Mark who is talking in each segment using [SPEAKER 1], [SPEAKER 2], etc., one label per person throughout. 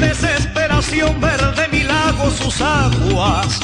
[SPEAKER 1] desesperación
[SPEAKER 2] verde mi lago sus aguas.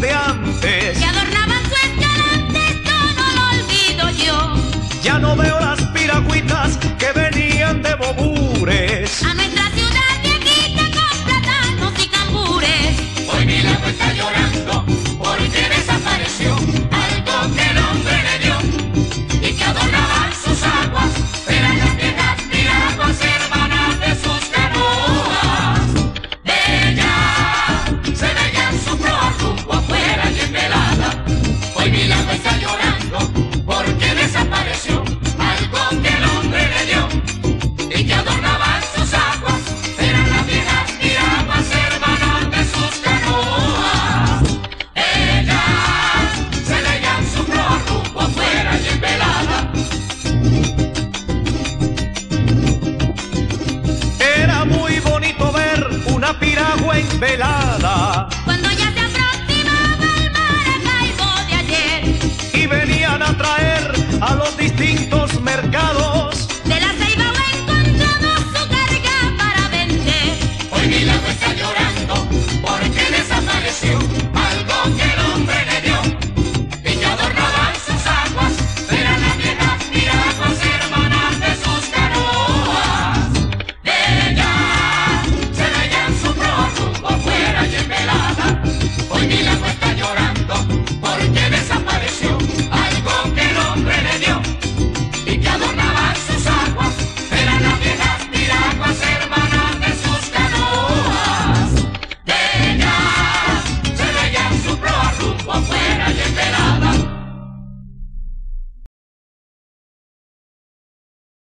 [SPEAKER 2] de
[SPEAKER 3] antes.
[SPEAKER 1] Que adornaban su escalante, esto no lo olvido yo.
[SPEAKER 3] Ya no veo las piragüitas que venían de Bobures.
[SPEAKER 1] A nuestra ciudad viejita con plátanos y cambures.
[SPEAKER 2] Hoy mi lago está llorando porque desapareció algo que el hombre le dio y que adornaban sus aguas. Eran las viejas piraguas hermanas de sus canoas. Bellas, se veían sus
[SPEAKER 3] velar.